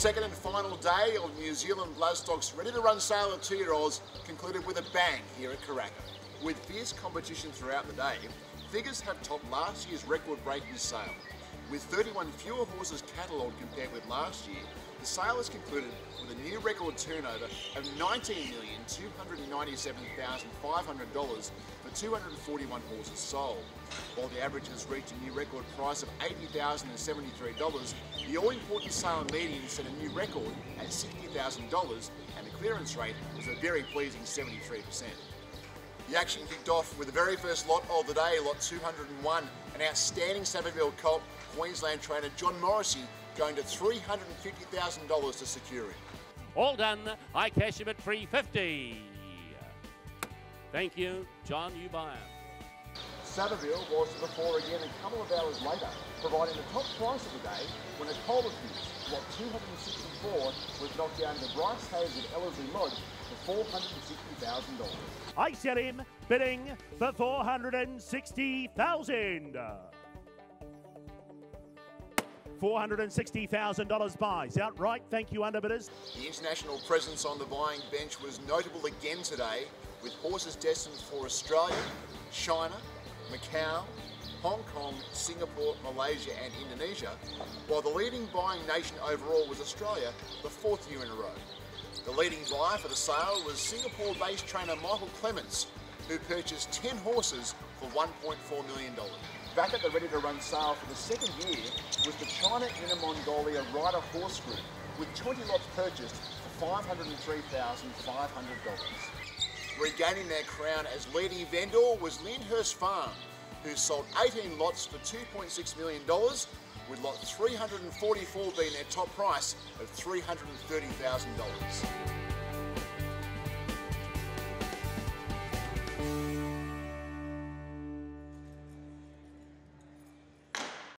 second and final day of New Zealand Bloodstock's ready to run sale of two-year-olds concluded with a bang here at Karaka. With fierce competition throughout the day, figures have topped last year's record-breaking sale. With 31 fewer horses catalogued compared with last year, the sale is concluded with a new record turnover of $19,297,500 for 241 horses sold. While the average has reached a new record price of $80,073, the all-important sale median set a new record at $60,000 and the clearance rate was a very pleasing 73%. The action kicked off with the very first lot of the day, lot 201, an outstanding Savabeel colt, Queensland trainer John Morrissey going to $350,000 to secure it. All done. I cash him at 350. Thank you, John Ubire. Savabeel was to the fore again a couple of hours later, providing the top price of the day when a of his, lot 264, was knocked down to Bryce Hayes at Ellerslie Lodge for $460,000. I set him bidding for 460,000. $460,000 buys outright. Thank you, underbidders. The international presence on the buying bench was notable again today, with horses destined for Australia, China, Macau, Hong Kong, Singapore, Malaysia and Indonesia, while the leading buying nation overall was Australia, the fourth year in a row. The leading buyer for the sale was Singapore-based trainer Michael Clements, who purchased 10 horses for $1.4 million. Back at the ready-to-run sale for the second year was the China Inner Mongolia Rider Horse Group, with 20 lots purchased for $503,500. Regaining their crown as leading vendor was Lyndhurst Farm, who sold 18 lots for $2.6 million, with lot 344 being their top price of $330,000.